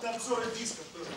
танцоры дисков тоже.